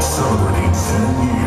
Celebrating 10 years